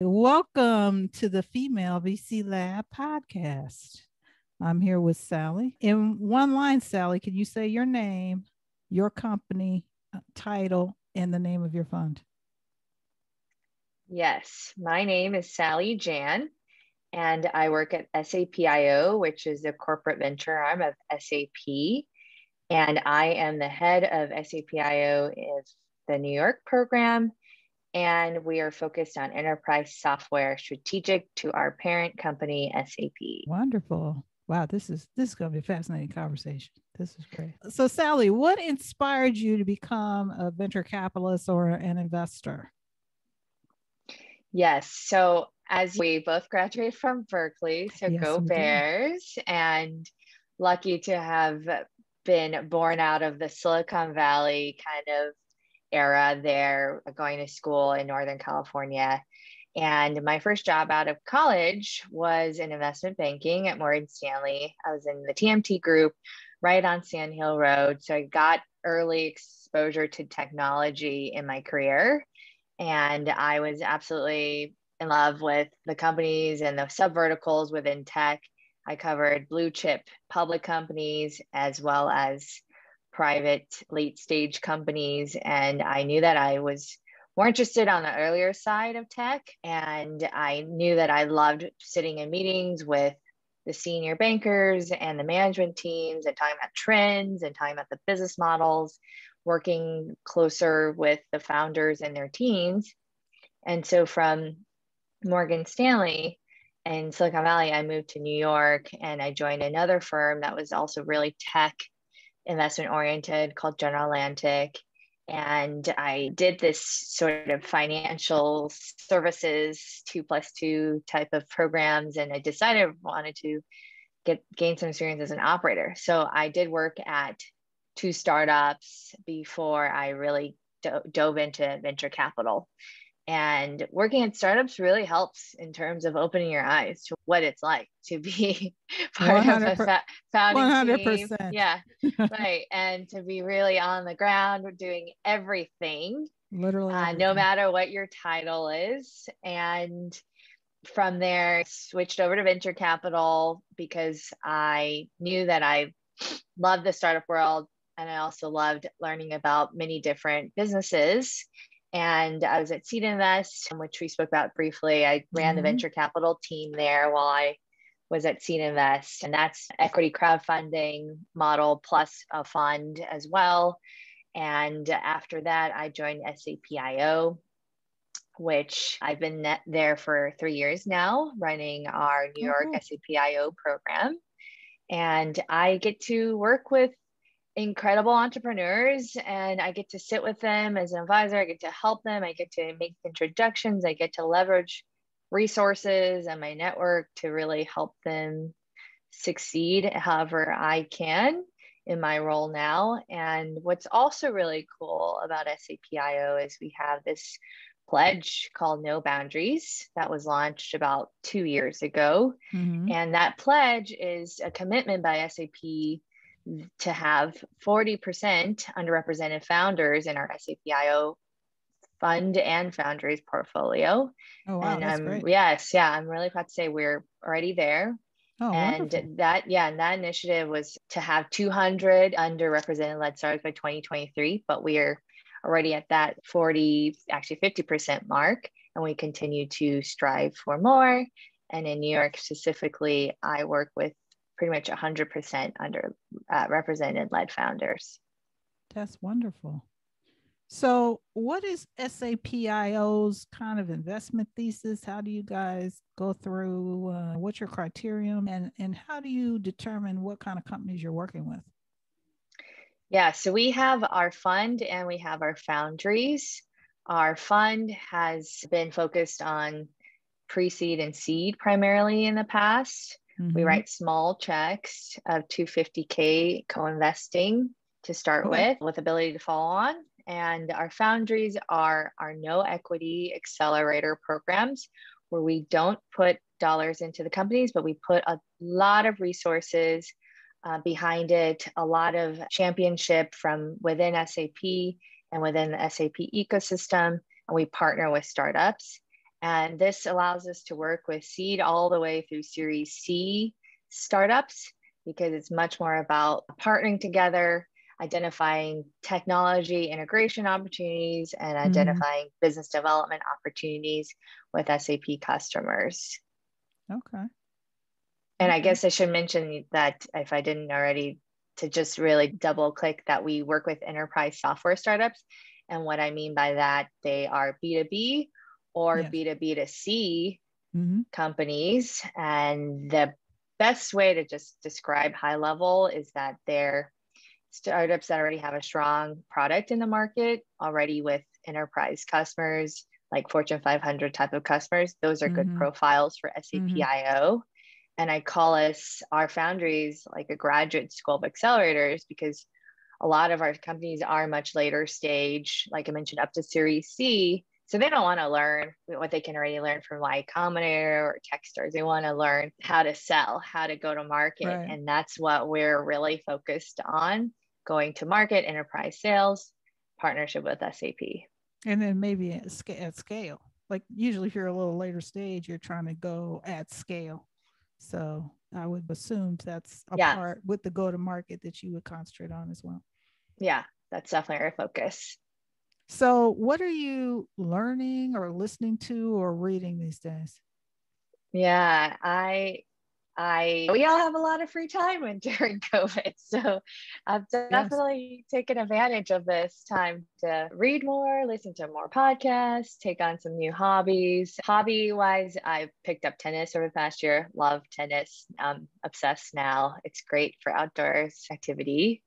Welcome to the Female VC Lab podcast. I'm here with Sallie. In one line, Sallie, can you say your name, your company, uh, title, and the name of your fund? Yes, my name is Sallie Jian, and I work at SAP.iO, which is the corporate venture arm of SAP. And I am the head of SAP.iO is the New York program and we are focused on enterprise software strategic to our parent company SAP. Wonderful. Wow, this is this is going to be a fascinating conversation. This is great. So Sallie, what inspired you to become a venture capitalist or an investor? Yes, so as we both graduated from Berkeley, so yes, go Bears did. and lucky to have been born out of the Silicon Valley kind of era there, going to school in Northern California. And my first job out of college was in investment banking at Morgan Stanley. I was in the TMT group right on Sand Hill Road. So I got early exposure to technology in my career. And I was absolutely in love with the companies and the sub verticals within tech. I covered blue chip public companies as well as private late stage companies. And I knew that I was more interested on the earlier side of tech. And I knew that I loved sitting in meetings with the senior bankers and the management teams and talking about trends and talking about the business models, working closer with the founders and their teams. And so from Morgan Stanley and Silicon Valley, I moved to New York and I joined another firm that was also really tech investment oriented called General Atlantic. And I did this sort of financial services two plus two type of programs. And I decided I wanted to get gain some experience as an operator. So I did work at two startups before I really do- dove into venture capital. And working at startups really helps in terms of opening your eyes to what it's like to be part of a fa- founding 100%. team. Yeah, right. And to be really on the ground doing everything, literally, uh, no matter what your title is. And from there, switched over to venture capital because I knew that I loved the startup world and I also loved learning about many different businesses and I was at SeedInvest, which we spoke about briefly. I ran mm-hmm. the venture capital team there while I was at SeedInvest, and that's equity crowdfunding model plus a fund as well. And after that, I joined SAP.iO, which I've been there for three years now, running our New York mm-hmm. SAP.iO program. And I get to work with incredible entrepreneurs and I get to sit with them as an advisor. I get to help them. I get to make introductions. I get to leverage resources and my network to really help them succeed however I can in my role now. And what's also really cool about SAP.iO is we have this pledge called No Boundaries that was launched about two years ago. Mm-hmm. And that pledge is a commitment by SAP to have 40% underrepresented founders in our SAP.iO fund and foundries portfolio. Oh, wow. And that's um, great. yes, yeah, I'm really proud to say we're already there. Oh, and wonderful. that, yeah, and that initiative was to have 200 underrepresented led stars by 2023, but we are already at that 40, actually 50% mark, and we continue to strive for more. And in New York specifically, I work with pretty much 100% under uh, represented led founders. That's wonderful. So, what is SAP.iO's kind of investment thesis? How do you guys go through? Uh, what's your criterion, and and how do you determine what kind of companies you're working with? Yeah, so we have our fund and we have our foundries. Our fund has been focused on pre-seed and seed primarily in the past. Mm-hmm. We write small checks of 250K co investing to start with, with ability to follow on. And our foundries are our no equity accelerator programs where we don't put dollars into the companies, but we put a lot of resources uh, behind it, a lot of championship from within SAP and within the SAP ecosystem. And we partner with startups And this allows us to work with seed all the way through Series C startups because it's much more about partnering together, identifying technology integration opportunities, and mm-hmm. identifying mm-hmm. business development opportunities with SAP customers. Okay. And I guess I should mention that if I didn't already, to just really double click that we work with enterprise software startups. And what I mean by that, they are B2B or yes. B2B to C mm-hmm. companies. And the best way to just describe high level is that they're startups that already have a strong product in the market, already with enterprise customers, like Fortune 500 type of customers. Those are mm-hmm. good profiles for SAP mm-hmm. And I call us our foundries like a graduate school of accelerators because a lot of our companies are much later stage, like I mentioned, up to Series C. So they don't want to learn what they can already learn from like Combinator or Techstars. They want to learn how to sell, how to go to market. Right. And that's what we're really focused on going to market, enterprise sales, partnership with SAP. And then maybe at, at scale. Like usually, if you're a little later stage, you're trying to go at scale. So I would assume that's a yeah. part with the go to market that you would concentrate on as well. Yeah, that's definitely our focus. So, what are you learning or listening to or reading these days? Yeah, I I we all have a lot of free time when during COVID. So I've definitely yes. taken advantage of this time to read more, listen to more podcasts, take on some new hobbies. Hobby wise, I've picked up tennis over the past year. Love tennis. I'm obsessed now. It's great for outdoors activity.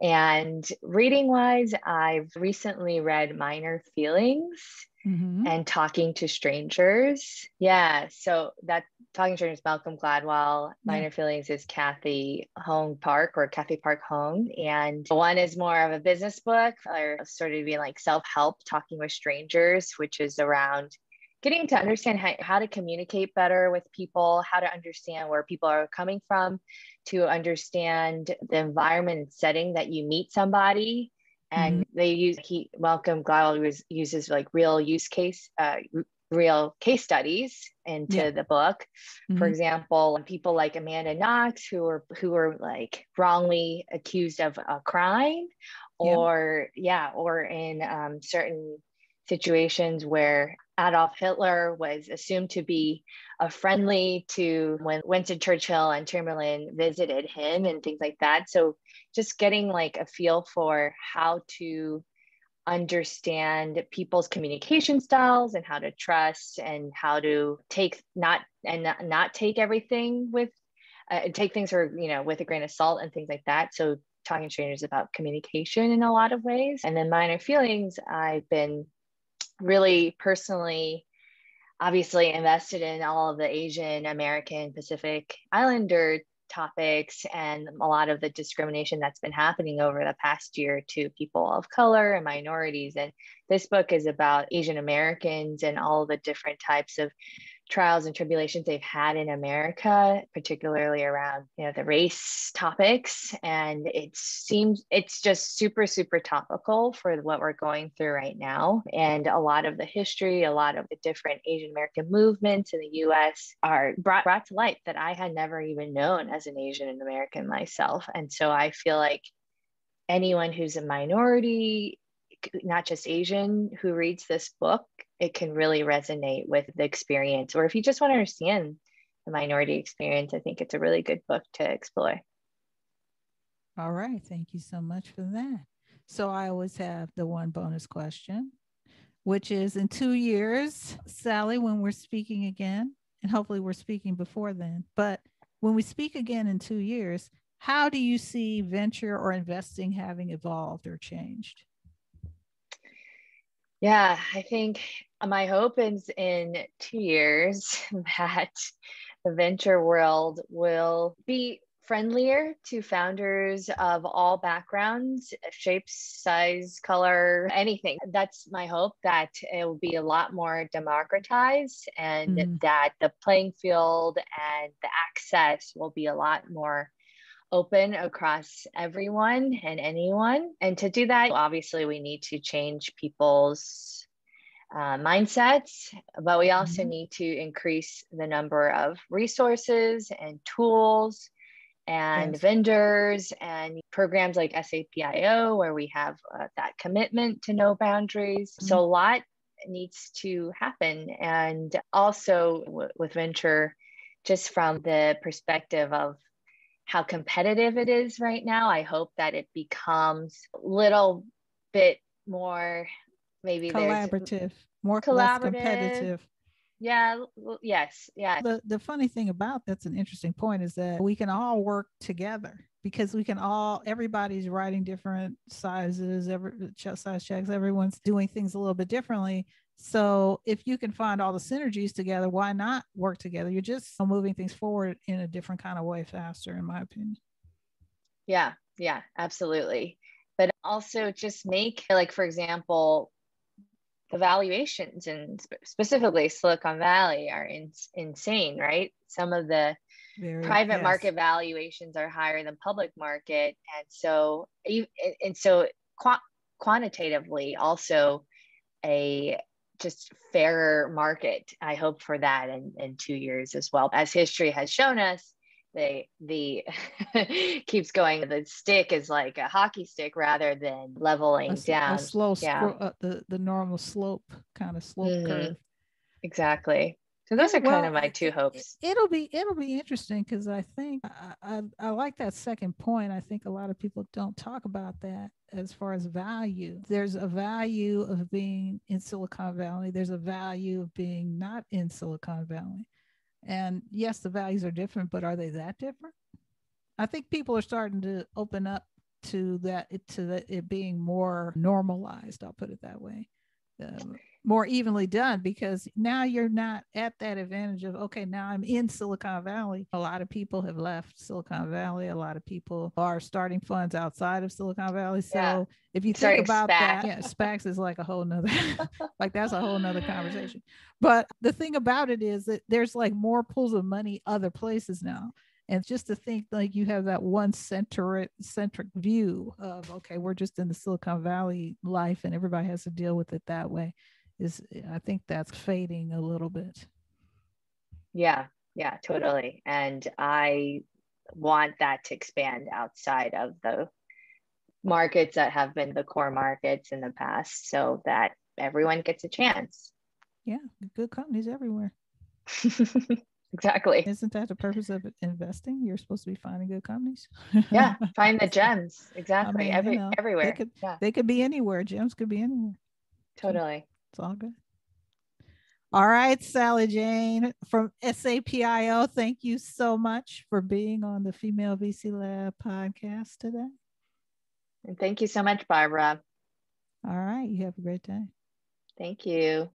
And reading wise, I've recently read Minor Feelings mm-hmm. and Talking to Strangers. Yeah. So that Talking to Strangers, Malcolm Gladwell. Minor. Feelings is Cathy Hong Park or Cathy Park Hong. And one is more of a business book or sort of being like self help, talking with strangers, which is around getting to understand how, how to communicate better with people, how to understand where people are coming from, to understand the environment and setting that you meet somebody. And mm-hmm. they use he Malcolm Gladwell uses like real use case, uh, real case studies into yeah. the book. Mm-hmm. For example, people like Amanda Knox, who were who were like wrongly accused of a crime, or yeah, yeah or in um, certain situations where Adolf Hitler was assumed to be a friendly to when Winston Churchill and Chamberlain visited him and things like that. So just getting like a feel for how to understand people's communication styles and how to trust and how to take not and not, not take everything with uh, take things or you know with a grain of salt and things like that so talking to strangers about communication in a lot of ways and then minor feelings i've been really personally obviously invested in all of the Asian American Pacific Islander topics and a lot of the discrimination that's been happening over the past year to people of color and minorities. And this book is about Asian Americans and all the different types of trials and tribulations they've had in America, particularly around you know the race topics. And it seems it's just super, super topical for what we're going through right now. And a lot of the history, a lot of the different Asian American movements in the US are brought, brought to light that I had never even known as an Asian American myself. And so I feel like anyone who's a minority not just Asian who reads this book it can really resonate with the experience. Or if you just want to understand the minority experience, I think it's a really good book to explore. All right. Thank you so much for that. So I always have the one bonus question, which is in two years, Sallie, when we're speaking again, and hopefully we're speaking before then, but when we speak again in two years, how do you see venture or investing having evolved or changed? Yeah, I think my hope is in two years that the venture world will be friendlier to founders of all backgrounds, shapes, size, color, anything. That's my hope that it will be a lot more democratized and mm. that the playing field and the access will be a lot more open across everyone and anyone. And to do that, obviously, we need to change people's uh, mindsets, but we also mm-hmm. need to increase the number of resources and tools and yes. vendors and programs like SAP.iO, where we have uh, that commitment to no boundaries. Mm-hmm. So a lot needs to happen. And also w- with venture, just from the perspective of how competitive it is right now, I hope that it becomes a little bit more maybe collaborative, more collaborative, competitive. Yeah, yes, yeah. The the funny thing about that's an interesting point is that we can all work together because we can all everybody's writing different sizes, every size checks, everyone's doing things a little bit differently. So if you can find all the synergies together, why not work together? You're just moving things forward in a different kind of way faster, in my opinion. Yeah, yeah, absolutely. But also just make like for example, the valuations and specifically Silicon Valley are in, insane, right? Some of the Very, private yes. market valuations are higher than public market, and so and so qu- quantitatively also a just fairer market. I hope for that in, in two years as well. As history has shown us, the the keeps going the stick is like a hockey stick rather than leveling a, down a slow yeah. Uh, the the normal slope kind of slope mm-hmm. curve exactly so those are well, kind of my two hopes it'll be it'll be interesting because i think I, I, I like that second point i think a lot of people don't talk about that as far as value there's a value of being in silicon valley there's a value of being not in silicon valley and yes, the values are different, but are they that different? I think people are starting to open up to that to that it being more normalized. I'll put it that way. Um, more evenly done because now you're not at that advantage of okay now i'm in silicon valley. A lot of people have left silicon valley. A lot of people are starting funds outside of silicon valley. So yeah. if you think about SPAC. that yeah spacs is like a whole nother like that's a whole nother conversation. But the thing about it is that there's like more pools of money other places now. And just to think like you have that one centric centric view of okay we're just in the silicon valley life and everybody has to deal with it that way is I think that's fading a little bit. Yeah, yeah, totally. And I want that to expand outside of the markets that have been the core markets in the past so that everyone gets a chance. Yeah, good companies everywhere. exactly. Isn't that the purpose of investing? You're supposed to be finding good companies. yeah, find the gems. Exactly. I mean, Every, you know, everywhere. They could, yeah. they could be anywhere. Gems could be anywhere. Totally. It's all good. All right, Sallie Jian from SAP.iO, thank you so much for being on the Female VC Lab podcast today. And thank you so much, Barbara. All right, you have a great day. Thank you.